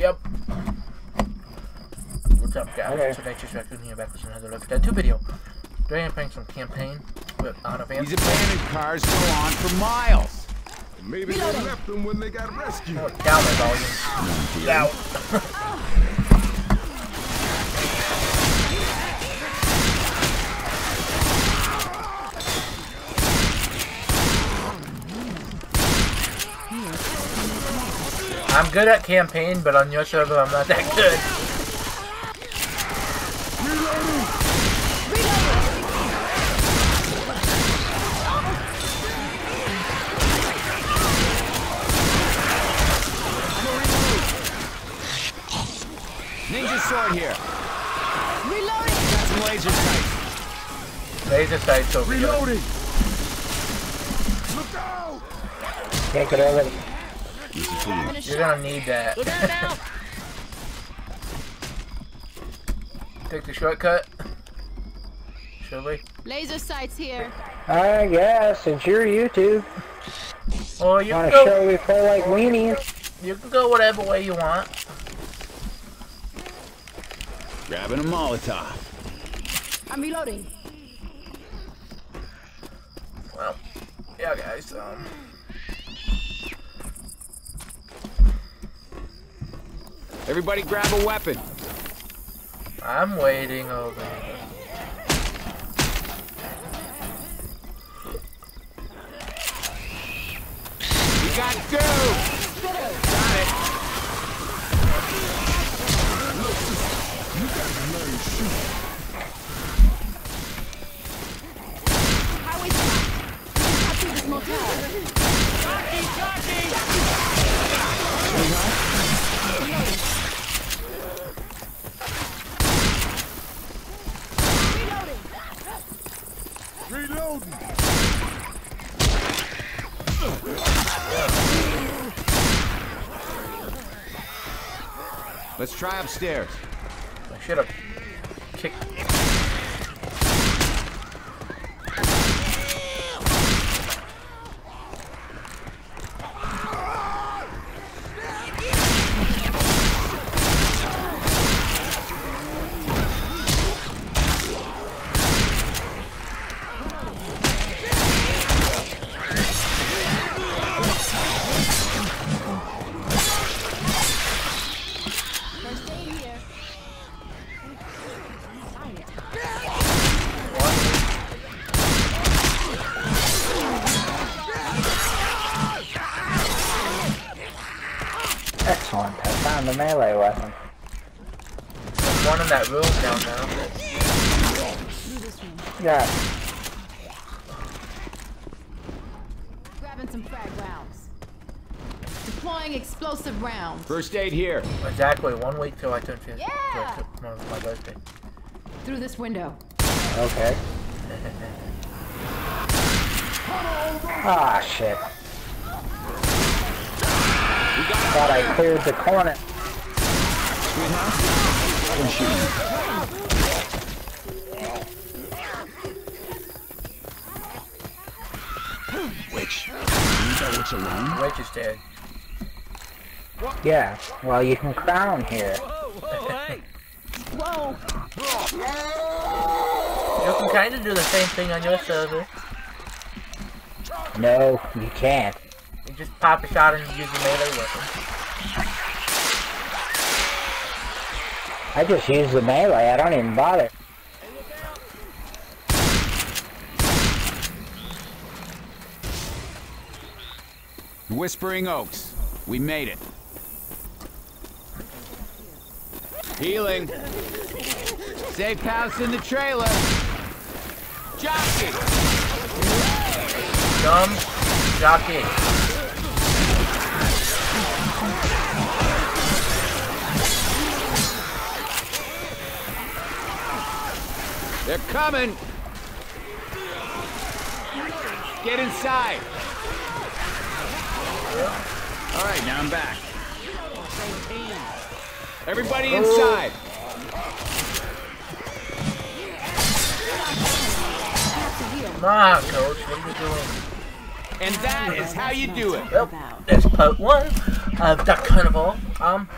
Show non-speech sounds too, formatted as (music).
Yep. What's up, guys? Okay. So Nature's Raccoon here back with another Left 4 Dead 2 video. Today I'm playing some campaign with Honor Van. These abandoned cars go on for miles. Maybe they left them when they got rescued. Oh, down the volume. (laughs) Down. (laughs) (laughs) I'm good at campaign, but on your server I'm not that good. Ninja sword here. Reloading! Got some laser sights. Laser sights over here. Reloading! Look out! Can't get over it. You're gonna need that. Look out now! Take the shortcut. Should we? Laser sights here. I guess, since you're YouTube, Or you want can to go. show we play like weenies. You can go whatever way you want. Grabbing a Molotov. I'm reloading. Well, yeah, guys. Um, Everybody grab a weapon. I'm waiting over here. You got go. Got it. Highway Cut through this motel. Let's try upstairs. I should have kicked. First aid here. Excellent. I found the melee weapon. There's one in that room down now. Through this room. Yeah. Grabbing some frag rounds. Deploying explosive rounds. First aid here. Exactly one week till I turn 50. Yeah. till my, my birthday. Through this window. Okay. (laughs) Ah, shit. Thought I cleared the corner. Witch. You got witch alone? Witch is dead. Yeah. Well, you can crown here. Whoa! (laughs) You can kind of do the same thing on your server. No, you can't. You just pop a shot and use your melee weapon. I just use the melee. I don't even bother. Whispering Oaks. We made it. Healing. Safe house in the trailer. Jockey. Dumb jockey. They're coming. Get inside. All right, now I'm back. Everybody inside. Come on, coach. What are you doing? And that is how you do it. Well, that's part one of Dark Carnival. Um,